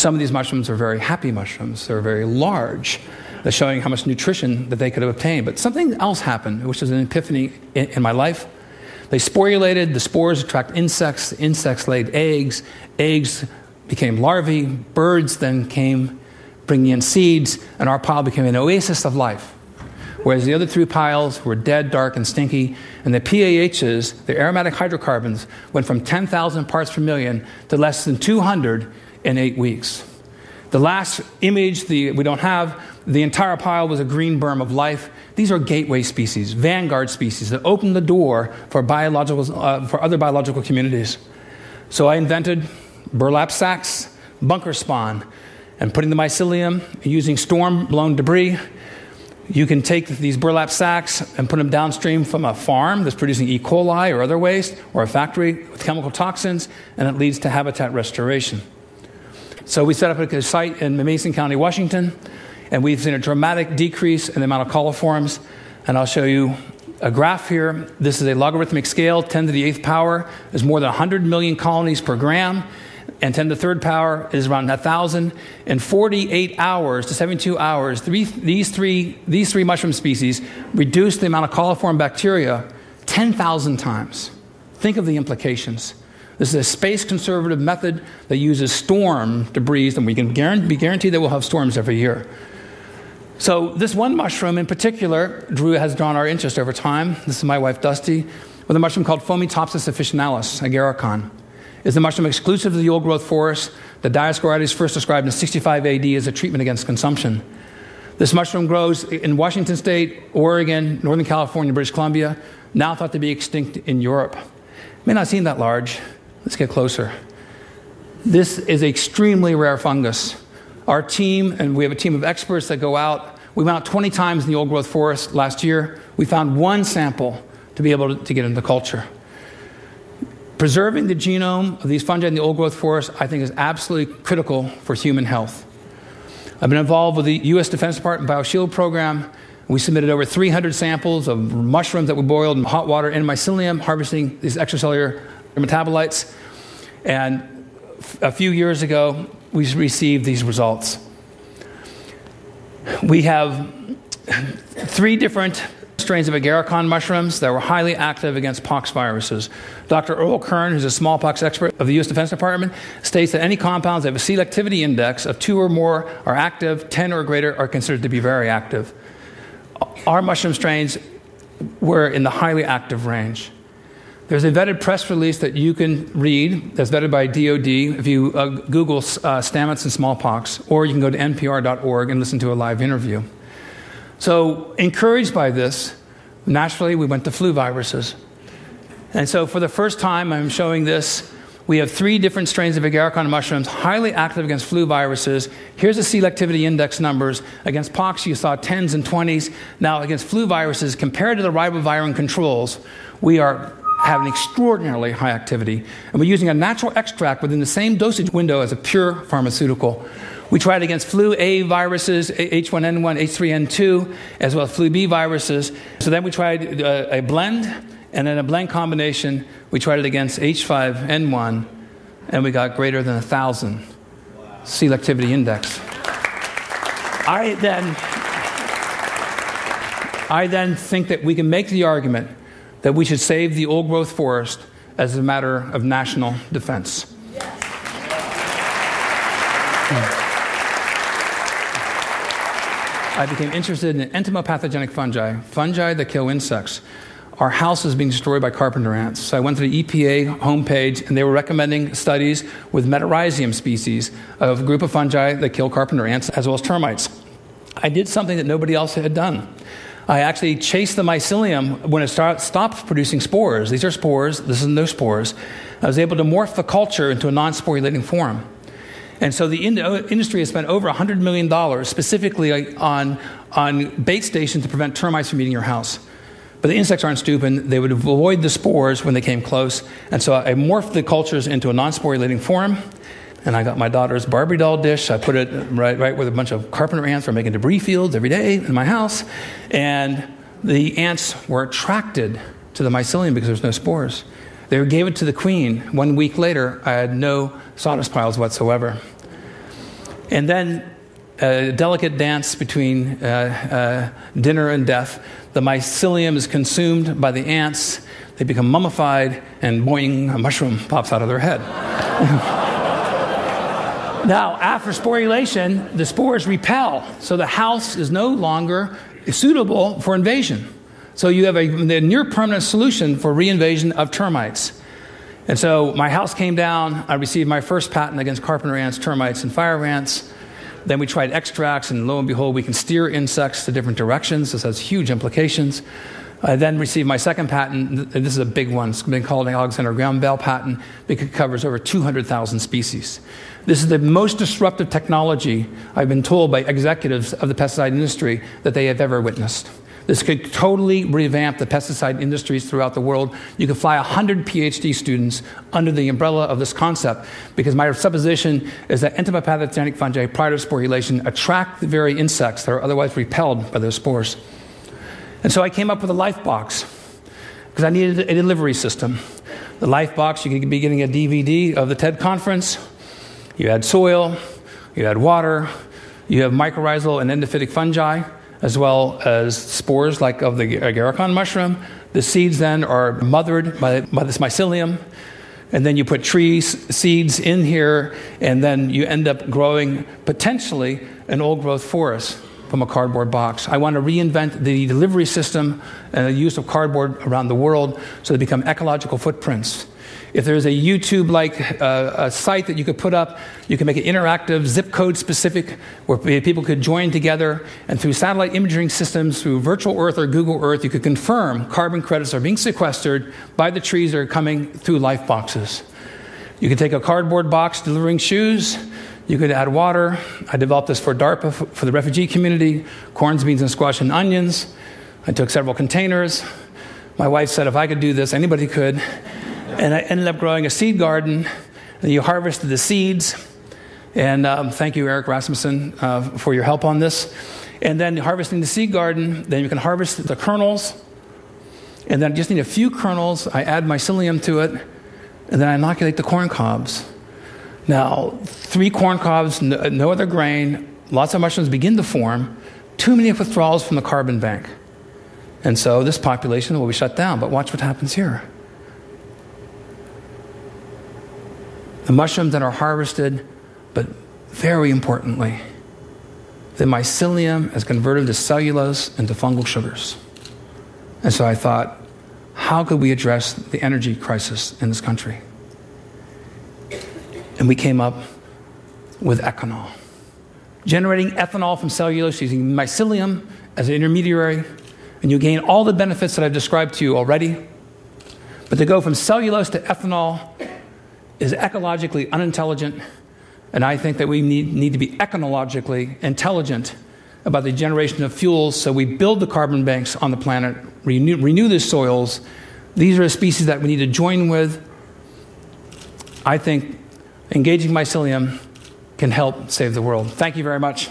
Some of these mushrooms are very happy mushrooms. They're very large. They're showing how much nutrition that they could have obtained. But something else happened, which was an epiphany in, in my life. They sporulated, the spores attract insects, the insects laid eggs, eggs became larvae, birds then came bringing in seeds, and our pile became an oasis of life. Whereas the other three piles were dead, dark, and stinky, and the PAHs, the aromatic hydrocarbons, went from 10,000 parts per million to less than 200 in eight weeks. The last image the, we don't have, the entire pile was a green berm of life. These are gateway species, vanguard species that open the door for, biological, uh, for other biological communities. So I invented burlap sacks, bunker spawn, and putting the mycelium using storm blown debris. You can take these burlap sacks and put them downstream from a farm that's producing E. coli or other waste, or a factory with chemical toxins, and it leads to habitat restoration. So we set up a site in Mason County, Washington, and we've seen a dramatic decrease in the amount of coliforms. And I'll show you a graph here. This is a logarithmic scale, 10 to the eighth power. is more than 100 million colonies per gram, and 10 to the third power is around 1,000. In 48 hours to 72 hours, three, these, three, these three mushroom species reduce the amount of coliform bacteria 10,000 times. Think of the implications. This is a space conservative method that uses storm debris, and we can be guaranteed that we'll have storms every year. So, this one mushroom in particular, Drew has drawn our interest over time. This is my wife, Dusty, with a mushroom called Fomitopsis officinalis, agarikon. It's a mushroom exclusive to the old growth forest. The Dioscorides first described in 65 AD as a treatment against consumption. This mushroom grows in Washington State, Oregon, Northern California, British Columbia, now thought to be extinct in Europe. It may not seem that large, Let's get closer. This is extremely rare fungus. Our team, and we have a team of experts that go out, we went out 20 times in the old growth forest last year. We found one sample to be able to, to get into culture. Preserving the genome of these fungi in the old growth forest, I think, is absolutely critical for human health. I've been involved with the U.S. Defense Department BioShield program. We submitted over 300 samples of mushrooms that we boiled in hot water in mycelium, harvesting these extracellular metabolites. And a few years ago, we received these results. We have three different strains of agarikon mushrooms that were highly active against pox viruses. Dr. Earl Kern, who's a smallpox expert of the U.S. Defense Department, states that any compounds that have a selectivity index of two or more are active, 10 or greater are considered to be very active. Our mushroom strains were in the highly active range. There's a vetted press release that you can read that's vetted by DOD if you uh, Google uh, Stamets and smallpox, or you can go to npr.org and listen to a live interview. So, encouraged by this, naturally we went to flu viruses. And so, for the first time, I'm showing this. We have three different strains of agarikon mushrooms, highly active against flu viruses. Here's the selectivity index numbers. Against pox, you saw 10s and 20s. Now, against flu viruses, compared to the ribavirin controls, we are have an extraordinarily high activity, and we're using a natural extract within the same dosage window as a pure pharmaceutical. We tried against flu A viruses, H1N1, H3N2, as well as flu B viruses. So then we tried uh, a blend, and then a blend combination. We tried it against H5N1, and we got greater than 1,000 wow. selectivity index. I then, I then think that we can make the argument that we should save the old growth forest as a matter of national defense. Yes. I became interested in entomopathogenic fungi, fungi that kill insects. Our house is being destroyed by carpenter ants. So I went to the EPA homepage and they were recommending studies with Metarhizium species of a group of fungi that kill carpenter ants as well as termites. I did something that nobody else had done. I actually chased the mycelium when it start, stopped producing spores. These are spores, this is no spores. I was able to morph the culture into a non sporulating form. And so the in- uh, industry has spent over $100 million specifically on, on bait stations to prevent termites from eating your house. But the insects aren't stupid. They would avoid the spores when they came close. And so I morphed the cultures into a non sporulating form. And I got my daughter's Barbie doll dish. I put it right, right with a bunch of carpenter ants for making debris fields every day in my house. And the ants were attracted to the mycelium because there's no spores. They gave it to the queen. One week later, I had no sawdust piles whatsoever. And then a delicate dance between uh, uh, dinner and death. The mycelium is consumed by the ants. They become mummified, and boing, a mushroom pops out of their head. now, after sporulation, the spores repel, so the house is no longer suitable for invasion. So you have a, near permanent solution for reinvasion of termites. And so my house came down. I received my first patent against carpenter ants, termites, and fire ants. Then we tried extracts, and lo and behold, we can steer insects to different directions. This has huge implications. I then received my second patent. And this is a big one. It's been called an Alexander Graham Bell patent because it covers over 200,000 species. This is the most disruptive technology I've been told by executives of the pesticide industry that they have ever witnessed. This could totally revamp the pesticide industries throughout the world. You could fly 100 PhD students under the umbrella of this concept because my supposition is that entomopathogenic fungi prior to sporulation attract the very insects that are otherwise repelled by those spores. And so I came up with a life box because I needed a delivery system. The life box, you could be getting a DVD of the TED conference. You had soil, you had water, you have mycorrhizal and endophytic fungi as well as spores like of the agarikon mushroom. The seeds then are mothered by, by this mycelium, and then you put tree seeds in here, and then you end up growing potentially an old growth forest from a cardboard box. I want to reinvent the delivery system and the use of cardboard around the world so they become ecological footprints. If there's a YouTube like uh, site that you could put up, you can make it interactive, zip code specific, where people could join together. And through satellite imaging systems, through virtual Earth or Google Earth, you could confirm carbon credits are being sequestered by the trees that are coming through life boxes. You could take a cardboard box delivering shoes. You could add water. I developed this for DARPA for the refugee community corns, beans, and squash and onions. I took several containers. My wife said if I could do this, anybody could. And I ended up growing a seed garden. And you harvested the seeds. And um, thank you, Eric Rasmussen, uh, for your help on this. And then harvesting the seed garden, then you can harvest the kernels. And then I just need a few kernels. I add my mycelium to it. And then I inoculate the corn cobs. Now, three corn cobs, no, other grain, lots of mushrooms begin to form. Too many withdrawals from the carbon bank. And so this population will be shut down. But watch what happens here. the mushrooms that are harvested, but very importantly, the mycelium is converted to cellulose and to fungal sugars. And so I thought, how could we address the energy crisis in this country? And we came up with ethanol. Generating ethanol from cellulose using mycelium as an intermediary, and you gain all the benefits that I've described to you already. But to go from cellulose to ethanol is ecologically unintelligent, and I think that we need, need to be ecologically intelligent about the generation of fuels so we build the carbon banks on the planet, renew, renew the soils. These are the species that we need to join with. I think engaging mycelium can help save the world. Thank you very much.